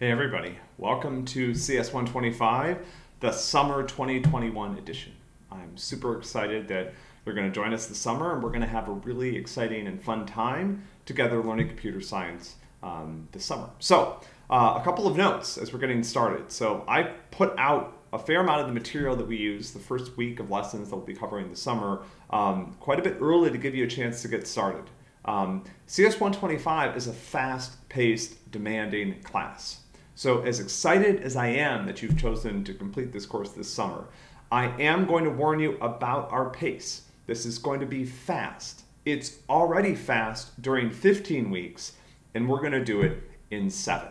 Hey everybody, welcome to CS 125, the summer 2021 edition. I'm super excited that you're going to join us this summer and we're going to have a really exciting and fun time together learning computer science um, this summer. So, uh, a couple of notes as we're getting started. So, I put out a fair amount of the material that we use the first week of lessons that we'll be covering this summer um, quite a bit early to give you a chance to get started. Um, CS 125 is a fast paced, demanding class. So, as excited as I am that you've chosen to complete this course this summer, I am going to warn you about our pace. This is going to be fast. It's already fast during 15 weeks, and we're going to do it in seven.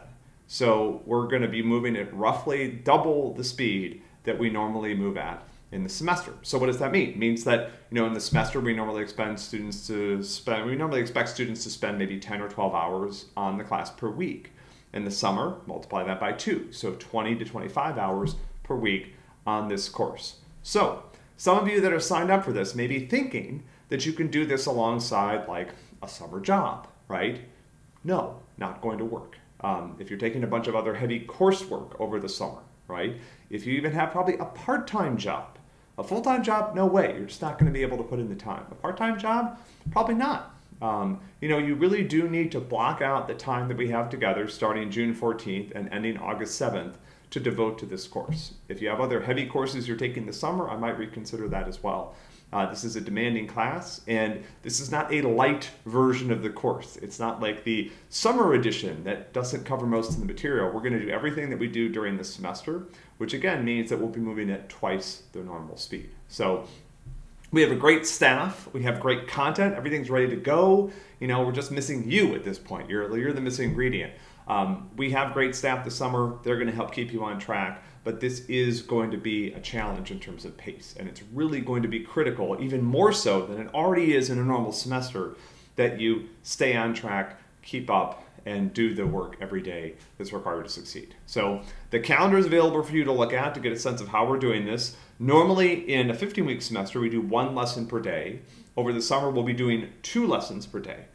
So, we're going to be moving at roughly double the speed that we normally move at in the semester. So what does that mean? It means that you know in the semester we normally expect students to spend we normally expect students to spend maybe 10 or 12 hours on the class per week. In the summer, multiply that by two, so 20 to 25 hours per week on this course. So, some of you that are signed up for this may be thinking that you can do this alongside like a summer job, right? No, not going to work. Um, if you're taking a bunch of other heavy coursework over the summer, right? If you even have probably a part-time job, a full-time job, no way. You're just not going to be able to put in the time. A part-time job, probably not. Um, you know, you really do need to block out the time that we have together starting June 14th and ending August 7th to devote to this course. If you have other heavy courses you're taking this summer, I might reconsider that as well. Uh, this is a demanding class, and this is not a light version of the course. It's not like the summer edition that doesn't cover most of the material. We're going to do everything that we do during the semester, which again means that we'll be moving at twice the normal speed. So we have a great staff. We have great content. Everything's ready to go. You know, we're just missing you at this point. You're, you're the missing ingredient. Um, we have great staff this summer. They're going to help keep you on track. But this is going to be a challenge in terms of pace. And it's really going to be critical, even more so than it already is in a normal semester, that you stay on track, keep up, and do the work every day that's required to succeed. So the calendar is available for you to look at to get a sense of how we're doing this. Normally in a 15 week semester, we do one lesson per day. Over the summer, we'll be doing two lessons per day.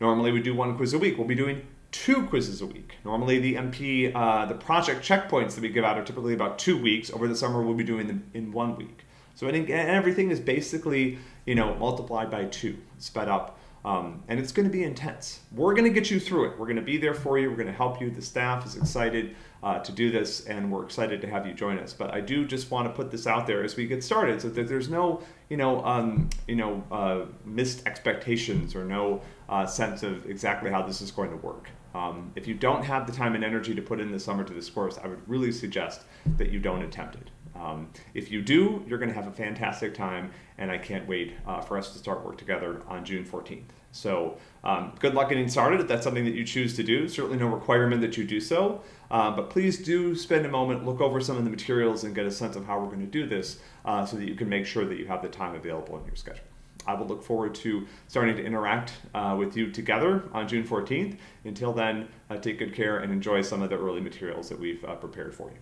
Normally we do one quiz a week. We'll be doing two quizzes a week. Normally the MP, uh, the project checkpoints that we give out are typically about two weeks. Over the summer, we'll be doing them in one week. So everything is basically, you know, multiplied by two, sped up um, and it's going to be intense. We're going to get you through it. We're going to be there for you. We're going to help you. The staff is excited uh, to do this, and we're excited to have you join us. But I do just want to put this out there as we get started, so that there's no, you know, um, you know, uh, missed expectations or no uh, sense of exactly how this is going to work. Um, if you don't have the time and energy to put in the summer to this course, I would really suggest that you don't attempt it. Um, if you do, you're going to have a fantastic time, and I can't wait uh, for us to start work together on June 14th. So um, good luck getting started if that's something that you choose to do. Certainly no requirement that you do so, uh, but please do spend a moment, look over some of the materials and get a sense of how we're going to do this uh, so that you can make sure that you have the time available in your schedule. I will look forward to starting to interact uh, with you together on June 14th. Until then, uh, take good care and enjoy some of the early materials that we've uh, prepared for you.